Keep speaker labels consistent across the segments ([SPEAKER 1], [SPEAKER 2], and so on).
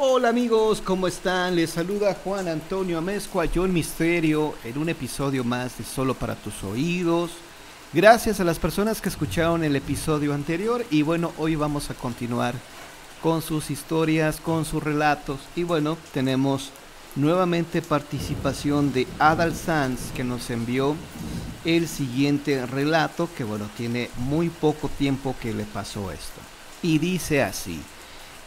[SPEAKER 1] Hola amigos, ¿cómo están? Les saluda Juan Antonio Amezcua, yo el misterio, en un episodio más de Solo para tus oídos. Gracias a las personas que escucharon el episodio anterior y bueno, hoy vamos a continuar con sus historias, con sus relatos y bueno, tenemos nuevamente participación de Adal Sanz que nos envió el siguiente relato que bueno, tiene muy poco tiempo que le pasó esto. Y dice así.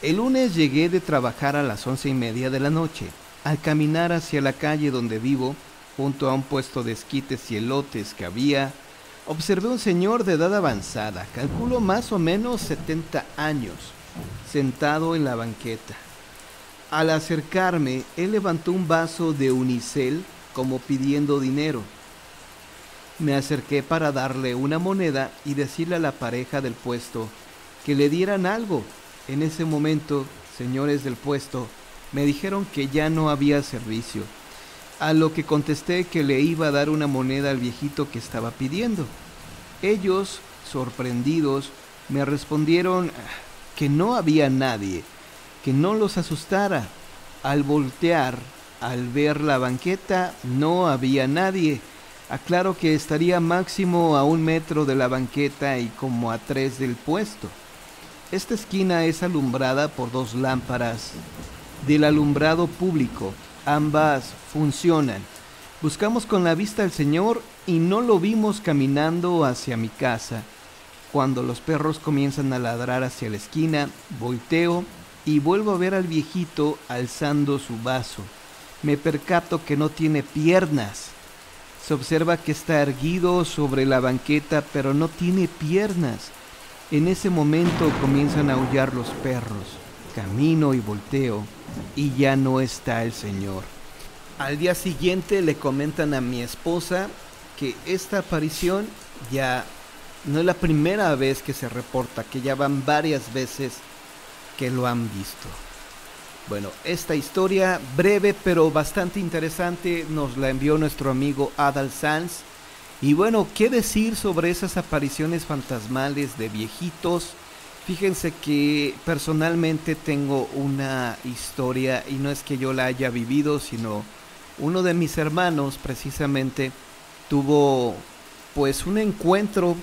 [SPEAKER 1] El lunes llegué de trabajar a las once y media de la noche. Al caminar hacia la calle donde vivo, junto a un puesto de esquites y elotes que había, observé un señor de edad avanzada, calculo más o menos 70 años, sentado en la banqueta. Al acercarme, él levantó un vaso de unicel como pidiendo dinero. Me acerqué para darle una moneda y decirle a la pareja del puesto que le dieran algo en ese momento, señores del puesto, me dijeron que ya no había servicio, a lo que contesté que le iba a dar una moneda al viejito que estaba pidiendo. Ellos, sorprendidos, me respondieron que no había nadie, que no los asustara. Al voltear, al ver la banqueta, no había nadie. Aclaro que estaría máximo a un metro de la banqueta y como a tres del puesto. Esta esquina es alumbrada por dos lámparas del alumbrado público. Ambas funcionan. Buscamos con la vista al Señor y no lo vimos caminando hacia mi casa. Cuando los perros comienzan a ladrar hacia la esquina, volteo y vuelvo a ver al viejito alzando su vaso. Me percato que no tiene piernas. Se observa que está erguido sobre la banqueta, pero no tiene piernas. En ese momento comienzan a aullar los perros. Camino y volteo y ya no está el Señor. Al día siguiente le comentan a mi esposa que esta aparición ya no es la primera vez que se reporta, que ya van varias veces que lo han visto. Bueno, esta historia breve pero bastante interesante nos la envió nuestro amigo Adal Sanz y bueno, ¿qué decir sobre esas apariciones fantasmales de viejitos? Fíjense que personalmente tengo una historia y no es que yo la haya vivido, sino uno de mis hermanos precisamente tuvo pues un encuentro,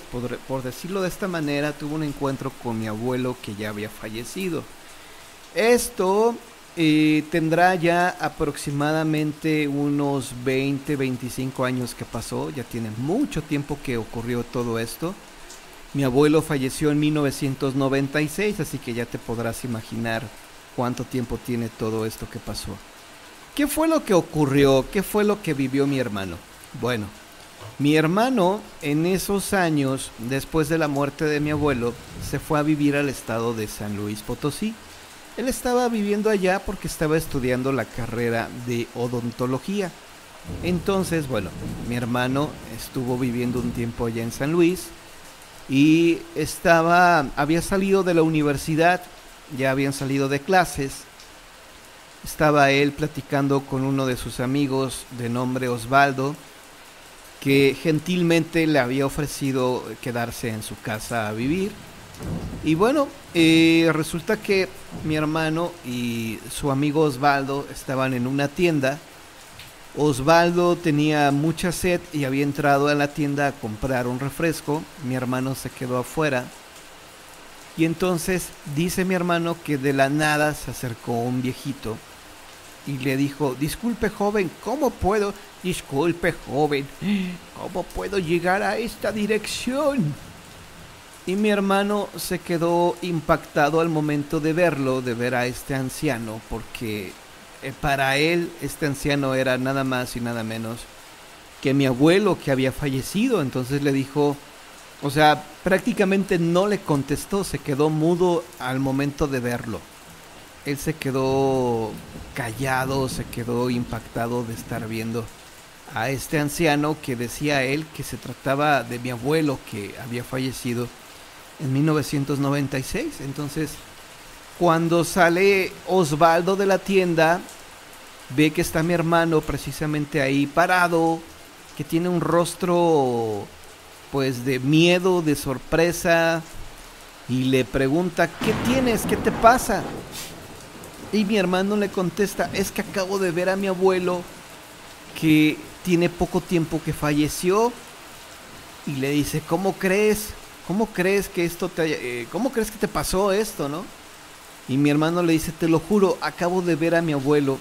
[SPEAKER 1] por, decirlo de esta manera, tuvo un encuentro con mi abuelo que ya había fallecido. Esto tendrá ya aproximadamente unos 20, 25 años que pasó, ya tiene mucho tiempo que ocurrió todo esto. Mi abuelo falleció en 1996, así que ya te podrás imaginar cuánto tiempo tiene todo esto que pasó. ¿Qué fue lo que ocurrió? ¿Qué fue lo que vivió mi hermano? Bueno, mi hermano en esos años, después de la muerte de mi abuelo, se fue a vivir al estado de San Luis Potosí él estaba viviendo allá porque estaba estudiando la carrera de odontología. Entonces, bueno, mi hermano estuvo viviendo un tiempo allá en San Luis y estaba, había salido de la universidad, ya habían salido de clases. Estaba él platicando con uno de sus amigos de nombre Osvaldo, que gentilmente le había ofrecido quedarse en su casa a vivir. Y bueno, eh, resulta que mi hermano y su amigo Osvaldo estaban en una tienda. Osvaldo tenía mucha sed y había entrado a la tienda a comprar un refresco. Mi hermano se quedó afuera. Y entonces dice mi hermano que de la nada se acercó un viejito y le dijo, disculpe joven, ¿cómo puedo? Disculpe joven, ¿cómo puedo llegar a esta dirección? Y mi hermano se quedó impactado al momento de verlo, de ver a este anciano, porque eh, para él este anciano era nada más y nada menos que mi abuelo que había fallecido. Entonces le dijo, o sea, prácticamente no le contestó, se quedó mudo al momento de verlo. Él se quedó callado, se quedó impactado de estar viendo a este anciano que decía él que se trataba de mi abuelo que había fallecido en 1996. Entonces, cuando sale Osvaldo de la tienda, ve que está mi hermano precisamente ahí parado, que tiene un rostro pues de miedo, de sorpresa, y le pregunta, ¿qué tienes? ¿Qué te pasa? Y mi hermano le contesta, es que acabo de ver a mi abuelo que tiene poco tiempo que falleció. Y le dice, ¿cómo crees? ¿Cómo crees que esto te... Eh, ¿Cómo crees que te pasó esto, no? Y mi hermano le dice, te lo juro, acabo de ver a mi abuelo.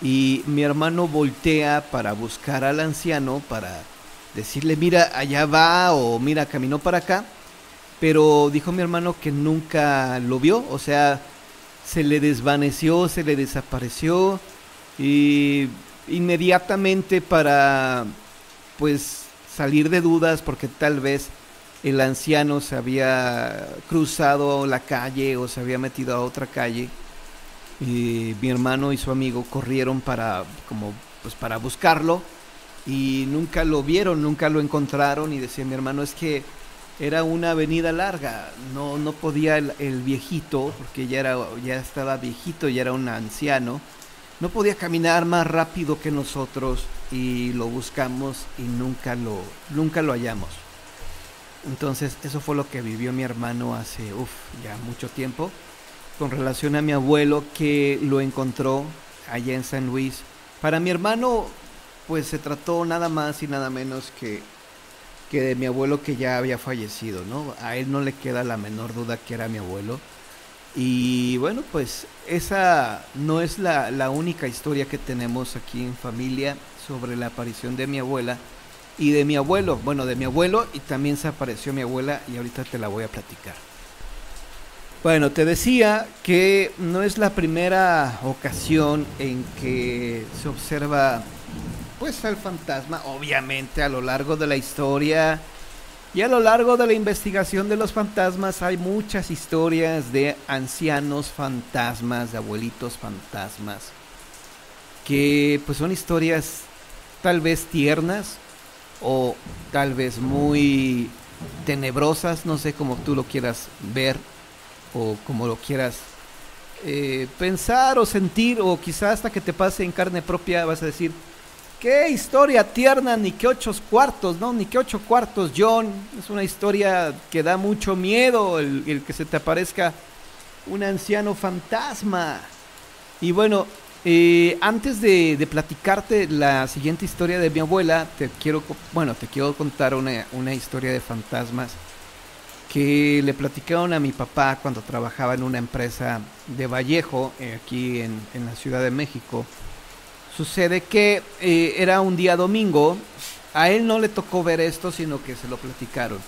[SPEAKER 1] Y mi hermano voltea para buscar al anciano, para decirle, mira, allá va o mira, caminó para acá. Pero dijo mi hermano que nunca lo vio, o sea, se le desvaneció, se le desapareció. Y inmediatamente para, pues, salir de dudas, porque tal vez el anciano se había cruzado la calle o se había metido a otra calle y mi hermano y su amigo corrieron para como pues para buscarlo y nunca lo vieron, nunca lo encontraron y decía mi hermano es que era una avenida larga, no no podía el, el viejito porque ya era ya estaba viejito, ya era un anciano, no podía caminar más rápido que nosotros y lo buscamos y nunca lo nunca lo hallamos. Entonces, eso fue lo que vivió mi hermano hace, uff, ya mucho tiempo, con relación a mi abuelo que lo encontró allá en San Luis. Para mi hermano, pues se trató nada más y nada menos que, que de mi abuelo que ya había fallecido, ¿no? A él no le queda la menor duda que era mi abuelo. Y bueno, pues esa no es la, la única historia que tenemos aquí en familia sobre la aparición de mi abuela y de mi abuelo, bueno, de mi abuelo y también se apareció mi abuela y ahorita te la voy a platicar. Bueno, te decía que no es la primera ocasión en que se observa pues al fantasma, obviamente a lo largo de la historia y a lo largo de la investigación de los fantasmas hay muchas historias de ancianos fantasmas, de abuelitos fantasmas, que pues son historias tal vez tiernas, o tal vez muy tenebrosas, no sé cómo tú lo quieras ver o como lo quieras eh, pensar o sentir o quizás hasta que te pase en carne propia vas a decir, qué historia tierna, ni qué ocho cuartos, ¿no? Ni qué ocho cuartos, John. Es una historia que da mucho miedo el, el que se te aparezca un anciano fantasma. Y bueno, eh, antes de, platicarte la siguiente historia de mi abuela, te quiero, bueno, te quiero contar una, historia de fantasmas que le platicaron a mi papá cuando trabajaba en una empresa de Vallejo, eh, aquí en, la Ciudad de México. Sucede que eh, era un día domingo, a él no le tocó ver esto, sino que se lo platicaron.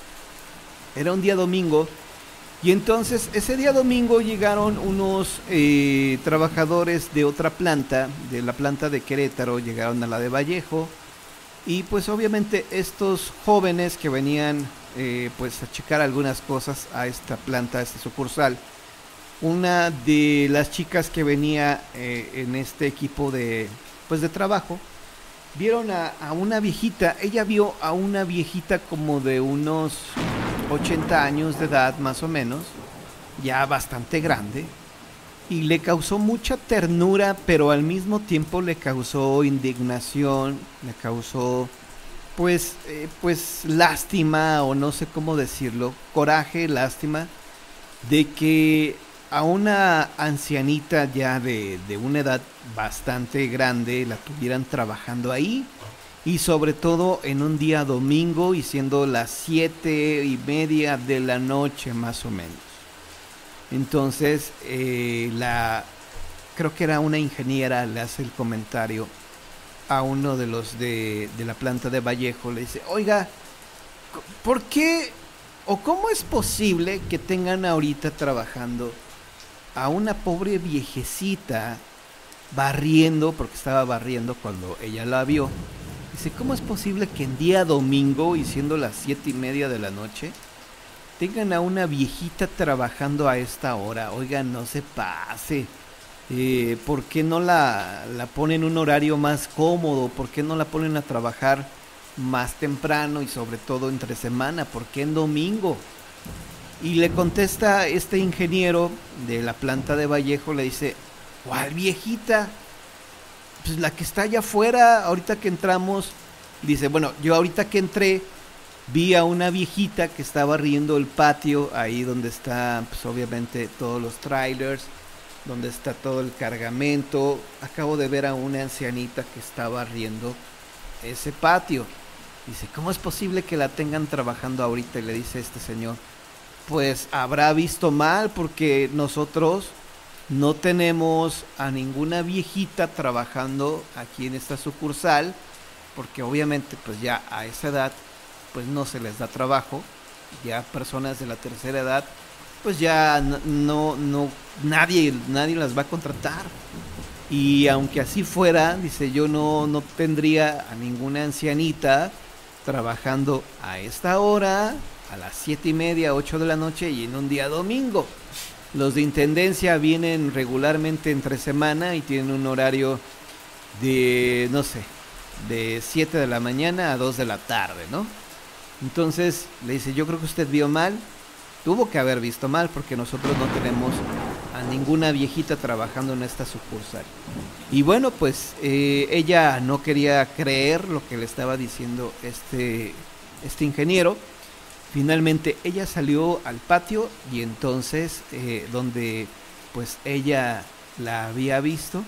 [SPEAKER 1] Era un día domingo y entonces ese día domingo llegaron unos eh, trabajadores de otra planta, de la planta de Querétaro, llegaron a la de Vallejo. Y pues obviamente estos jóvenes que venían eh, pues a checar algunas cosas a esta planta, a esta sucursal, una de las chicas que venía eh, en este equipo de pues de trabajo, vieron a, a una viejita, ella vio a una viejita como de unos 80 años de edad más o menos, ya bastante grande, y le causó mucha ternura, pero al mismo tiempo le causó indignación, le causó pues eh, pues lástima o no sé cómo decirlo, coraje, lástima de que a una ancianita ya de, de una edad bastante grande la tuvieran trabajando ahí y sobre todo en un día domingo y siendo las siete y media de la noche más o menos. Entonces, eh, la, creo que era una ingeniera, le hace el comentario a uno de los de, de la planta de Vallejo, le dice, oiga, ¿por qué o cómo es posible que tengan ahorita trabajando a una pobre viejecita barriendo, porque estaba barriendo cuando ella la vio, Dice, ¿cómo es posible que en día domingo y siendo las siete y media de la noche tengan a una viejita trabajando a esta hora? Oigan, no se pase. Eh, ¿Por qué no la, la ponen un horario más cómodo? ¿Por qué no la ponen a trabajar más temprano y sobre todo entre semana? ¿Por qué en domingo? Y le contesta este ingeniero de la planta de Vallejo, le dice, ¿cuál viejita? Pues la que está allá afuera, ahorita que entramos, dice, bueno, yo ahorita que entré, vi a una viejita que estaba riendo el patio, ahí donde está, pues obviamente todos los trailers, donde está todo el cargamento. Acabo de ver a una ancianita que estaba riendo ese patio. Dice, ¿cómo es posible que la tengan trabajando ahorita? Y le dice este señor, pues habrá visto mal porque nosotros no tenemos a ninguna viejita trabajando aquí en esta sucursal, porque obviamente pues ya a esa edad pues no se les da trabajo, ya personas de la tercera edad pues ya no, no, nadie, nadie las va a contratar. Y aunque así fuera, dice, yo no, no tendría a ninguna ancianita trabajando a esta hora, a las siete y media, ocho de la noche y en un día domingo. Los de intendencia vienen regularmente entre semana y tienen un horario de, no sé, de 7 de la mañana a 2 de la tarde, ¿no? Entonces le dice, yo creo que usted vio mal, tuvo que haber visto mal porque nosotros no tenemos a ninguna viejita trabajando en esta sucursal. Y bueno, pues eh, ella no quería creer lo que le estaba diciendo este, este ingeniero. Finalmente ella salió al patio y entonces eh, donde pues ella la había visto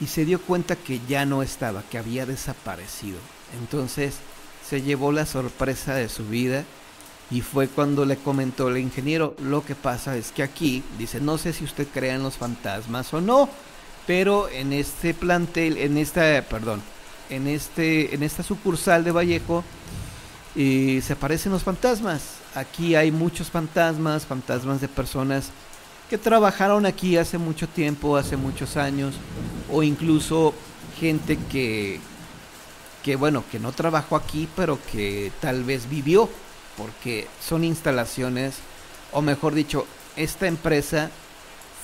[SPEAKER 1] y se dio cuenta que ya no estaba, que había desaparecido. Entonces se llevó la sorpresa de su vida y fue cuando le comentó el ingeniero, lo que pasa es que aquí, dice, no sé si usted cree en los fantasmas o no, pero en este plantel, en esta, perdón, en este, en esta sucursal de Vallejo, eh, se aparecen los fantasmas. Aquí hay muchos fantasmas, fantasmas de personas que trabajaron aquí hace mucho tiempo, hace muchos años, o incluso gente que, que bueno, que no trabajó aquí, pero que tal vez vivió porque son instalaciones, o mejor dicho, esta empresa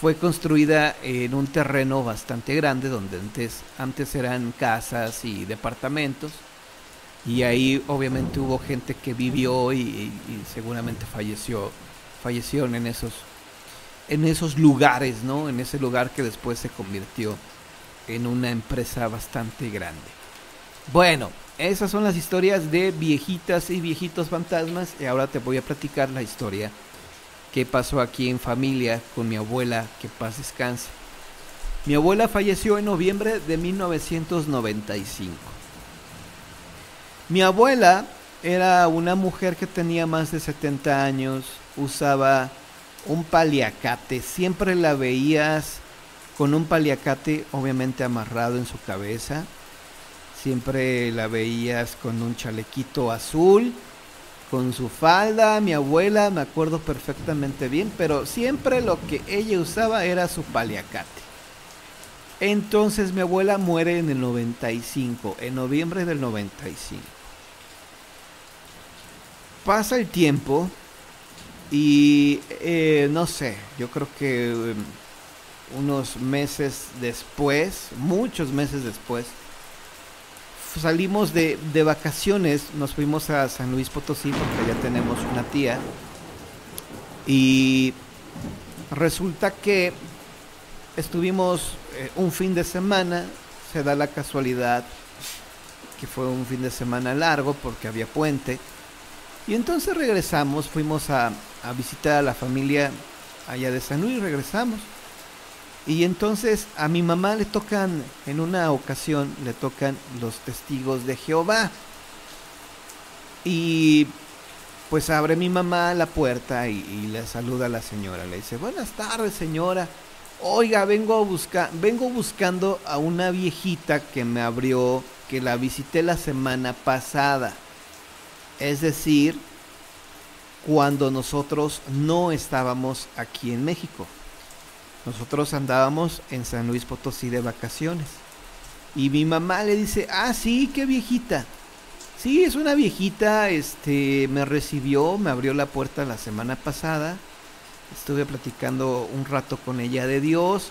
[SPEAKER 1] fue construida en un terreno bastante grande donde antes, antes eran casas y departamentos y ahí obviamente hubo gente que vivió y, seguramente falleció falleció en esos en esos lugares no en ese lugar que después se convirtió en una empresa bastante grande bueno esas son las historias de viejitas y viejitos fantasmas y ahora te voy a platicar la historia que pasó aquí en familia con mi abuela, que paz descanse. Mi abuela falleció en noviembre de 1995. Mi abuela era una mujer que tenía más de 70 años, usaba un paliacate, siempre la veías con un paliacate obviamente amarrado en su cabeza Siempre la veías con un chalequito azul, con su falda, mi abuela, me acuerdo perfectamente bien, pero siempre lo que ella usaba era su paliacate. Entonces mi abuela muere en el 95, en noviembre del 95. Pasa el tiempo y eh, no sé, yo creo que em, unos meses después, muchos meses después, salimos de, vacaciones, nos fuimos a San Luis Potosí porque ya tenemos una tía. Y resulta que estuvimos eh, un fin de semana, se da la casualidad que fue un fin de semana largo porque había puente. Y entonces regresamos, fuimos a, visitar a la familia allá de San Luis, regresamos. Y entonces a mi mamá le tocan, en una ocasión, le tocan los testigos de Jehová. Y pues abre mi mamá la puerta y, le saluda a la señora. Le dice, buenas tardes señora. Oiga, vengo, a vengo buscando a una viejita que me abrió, que la visité la semana pasada. Es decir, cuando nosotros no estábamos aquí en México. Nosotros andábamos en San Luis Potosí de vacaciones. Y mi mamá le dice, ah, sí, qué viejita. Sí, es una viejita, este, me recibió, me abrió la puerta la semana pasada. Estuve platicando un rato con ella de Dios.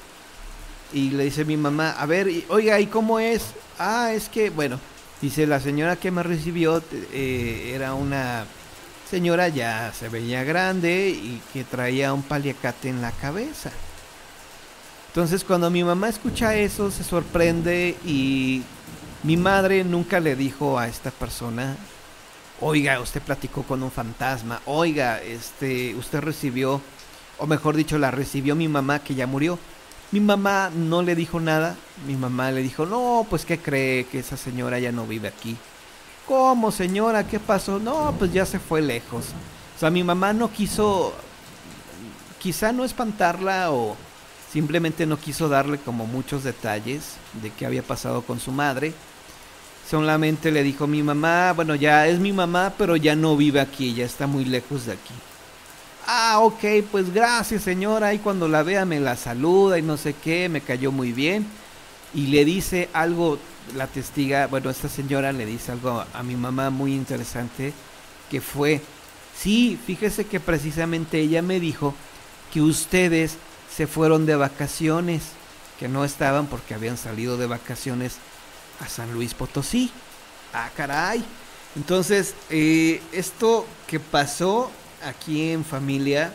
[SPEAKER 1] Y le dice mi mamá, a ver, oiga, ¿y cómo es? Ah, es que, bueno, dice la señora que me recibió eh, era una señora ya se veía grande y que traía un paliacate en la cabeza. Entonces cuando mi mamá escucha eso se sorprende y mi madre nunca le dijo a esta persona, oiga, usted platicó con un fantasma, oiga, este, usted recibió, o mejor dicho, la recibió mi mamá que ya murió, Mi mamá no le dijo nada. Mi mamá le dijo, no, pues ¿qué cree que esa señora ya no vive aquí? ¿Cómo señora? ¿Qué pasó? No, pues ya se fue lejos. O sea, mi mamá no quiso, quizá no espantarla o simplemente no quiso darle como muchos detalles de qué había pasado con su madre. Solamente le dijo mi mamá, bueno, ya es mi mamá, pero ya no vive aquí, ya está muy lejos de aquí. Ah, ok, pues gracias señora, y cuando la vea me la saluda y no sé qué, me cayó muy bien. Y le dice algo, la testiga, bueno, esta señora le dice algo a mi mamá muy interesante, que fue, sí, fíjese que precisamente ella me dijo que ustedes se fueron de vacaciones, que no estaban porque habían salido de vacaciones a San Luis Potosí. Ah, caray. Entonces, eh, esto que pasó aquí en familia,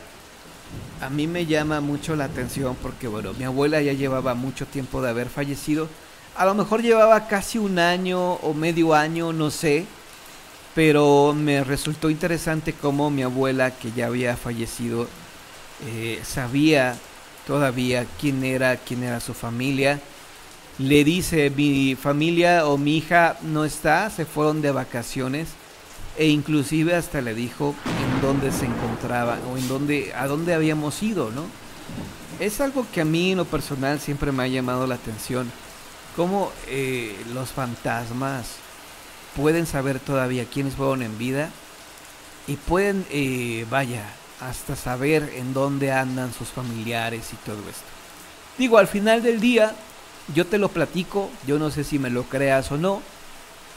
[SPEAKER 1] a mí me llama mucho la atención porque, bueno, mi abuela ya llevaba mucho tiempo de haber fallecido. A lo mejor llevaba casi un año o medio año, no sé. Pero me resultó interesante cómo mi abuela, que ya había fallecido, eh, sabía todavía quién era, quién era su familia le dice mi familia o mi hija no está, se fueron de vacaciones e inclusive hasta le dijo dónde se encontraba o en dónde a dónde habíamos ido, ¿no? Es algo que a mí en lo personal siempre me ha llamado la atención, cómo eh, los fantasmas pueden saber todavía quiénes fueron en vida y pueden, eh, vaya, hasta saber en dónde andan sus familiares y todo esto. Digo, al final del día, yo te lo platico, yo no sé si me lo creas o no.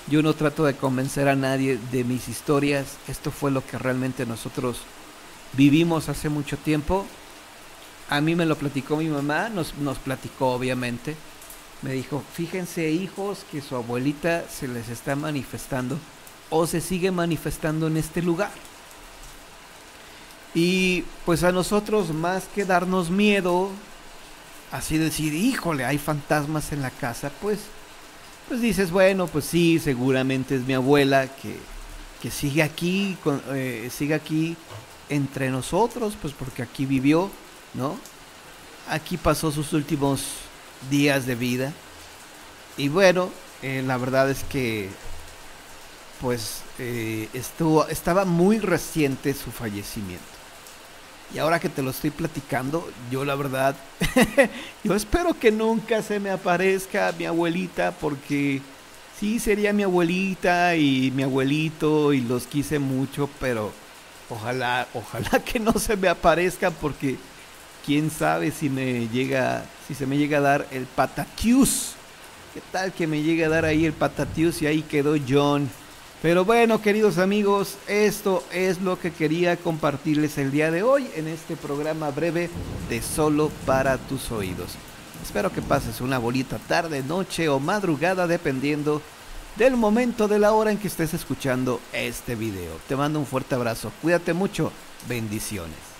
[SPEAKER 1] Yo no trato de convencer a nadie de mis historias. Esto fue lo que realmente nosotros vivimos hace mucho tiempo. A mí me lo platicó mi mamá, nos, nos platicó obviamente. Me dijo, fíjense hijos que su abuelita se les está manifestando o se sigue manifestando en este lugar. Y pues a nosotros más que darnos miedo, así decir, híjole, hay fantasmas en la casa, pues, pues dices, bueno, pues sí, seguramente es mi abuela que, que sigue aquí, eh, sigue aquí entre nosotros, pues porque aquí vivió, ¿no? Aquí pasó sus últimos días de vida. Y bueno, eh, la verdad es que, pues, eh, estuvo, estaba muy reciente su fallecimiento. Y ahora que te lo estoy platicando, yo la verdad, yo espero que nunca se me aparezca mi abuelita porque sí sería mi abuelita y mi abuelito y los quise mucho, pero ojalá, ojalá que no se me aparezca porque quién sabe si me llega, si se me llega a dar el patatius. ¿Qué tal que me llegue a dar ahí el patatius y ahí quedó John? Pero bueno, queridos amigos, esto es lo que quería compartirles el día de hoy en este programa breve de Solo para tus oídos. Espero que pases una bonita tarde, noche o madrugada dependiendo del momento de la hora en que estés escuchando este video. Te mando un fuerte abrazo, cuídate mucho, bendiciones.